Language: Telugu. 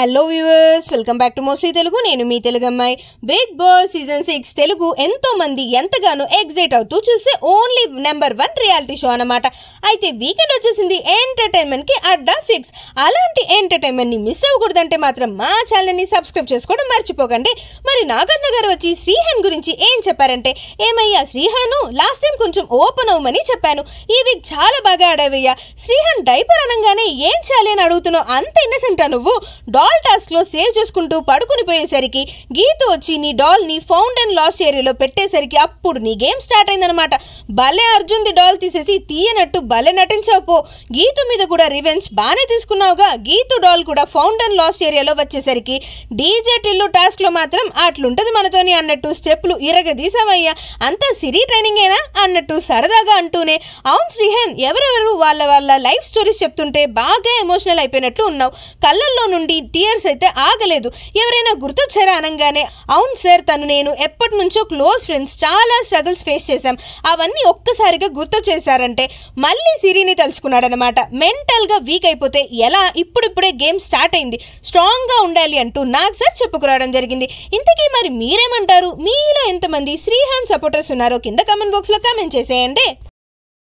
Hello viewers welcome back to mostly Telugu నేను మీ తెలుగు అమ్మాయి. Bigg Boss season six Telugu ఎంతోమంది ఎంతగానో ఎగ్జైట్ అవుతూ చూసే only number one reality show అనమాట అయితే వీకెండ్ వచ్చేసింది ఎంటర్టైన్మెంట్కి అడ్డా ఫిక్స్ అలాంటి ఎంటర్టైన్మెంట్ని మిస్ అవ్వకూడదంటే మాత్రం మా ఛానల్ని సబ్స్క్రైబ్ చేసుకోవడం మర్చిపోకండి. మరి నాగన్న గారు వచ్చి శ్రీహాన్ గురించి ఏం చెప్పారంటే ఏమయ్యా శ్రీహాను లాస్ట్ టైం కొంచెం ఓపెన్ అవ్వమని చెప్పాను. ఈ వీక్ చాలా బాగా ఆడావయ్యా. శ్రీహాన్ డైపర్ అనగానే ఏం చేయాలి అని అడుగుతున్నావు? అంత ఇన్నసెంటా నువ్వు? డాల్ టాస్క్లో సేవ్ చేసుకుంటూ పడుకుని పోయేసరికి గీత వచ్చి నీ డాల్ని ఫౌండ్ అండ్ లాస్ ఏరియాలో పెట్టేసరికి అప్పుడు నీ గేమ్ స్టార్ట్ అయిందనమాట భలే అర్జున్ ది డాల్ తీసేసి తీయనట్టు భలే నటించావు పో. గీతు మీద కూడా రివెంజ్ బాగానే తీసుకున్నావుగా. గీతు డాల్ కూడా ఫౌండ్ అండ్ లాస్ ఏరియాలో వచ్చేసరికి డీజే టిల్లు టాస్క్లో మాత్రం అట్లుంటది మనతోని అన్నట్టు స్టెప్లు ఇరగదీసావయ్యా అంతా సిరీ ట్రైనింగేనా అన్నట్టు సరదాగా అంటూనే అవును శ్రీహన్ ఎవరెవరు వాళ్ళ వాళ్ళ లైఫ్ స్టోరీస్ చెప్తుంటే బాగా ఎమోషనల్ అయిపోయినట్లు ఉన్నావు. కళ్ళల్లో నుండి టీయర్స్ అయితే ఆగలేదు. ఎవరైనా గుర్తొచ్చారా అనగానే? అవును సార్ తను నేను ఎప్పటి నుంచో క్లోజ్ ఫ్రెండ్స్ చాలా స్ట్రగుల్స్ ఫేస్ చేశాం. అవన్నీ ఒక్కసారిగా గుర్తొచ్చేసారంటే మళ్ళీ సిరిని తలుచుకున్నాడనమాట మెంటల్గా వీక్ అయిపోతే ఎలా? ఇప్పుడిప్పుడే గేమ్ స్టార్ట్ అయింది. స్ట్రాంగ్గా ఉండాలి అంటూ నాకు సార్ చెప్పుకురావడం జరిగింది. ఇంతకీ మరి మీరేమంటారు? మీలో ఎంతమంది శ్రీహాన్ సపోర్టర్స్ ఉన్నారో కింద కమెంట్ బాక్స్లో కామెంట్ చేసేయండి.